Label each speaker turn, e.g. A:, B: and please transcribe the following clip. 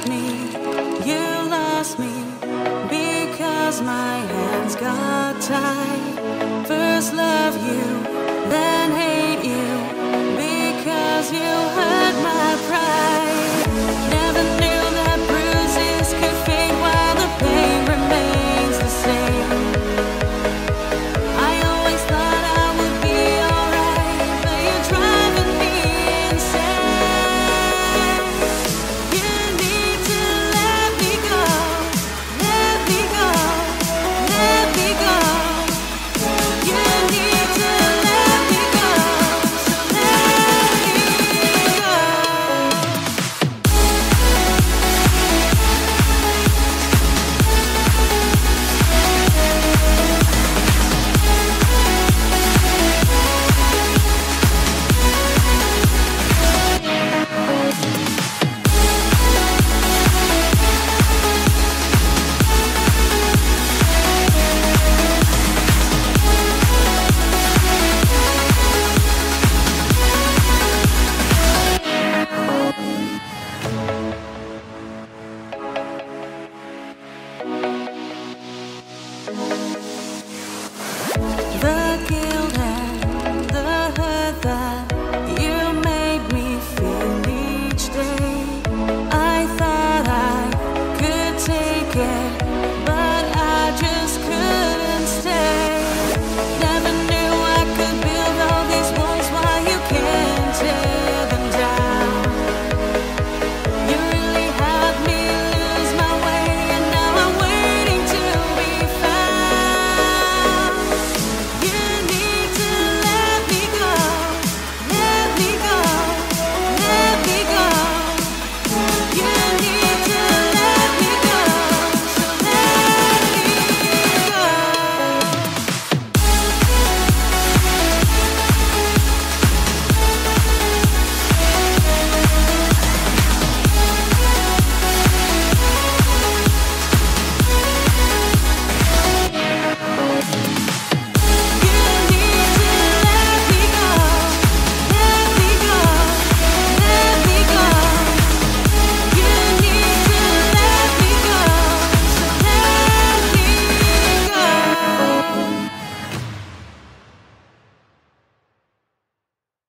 A: hurt me, you lost me because my hands got tied. First love you,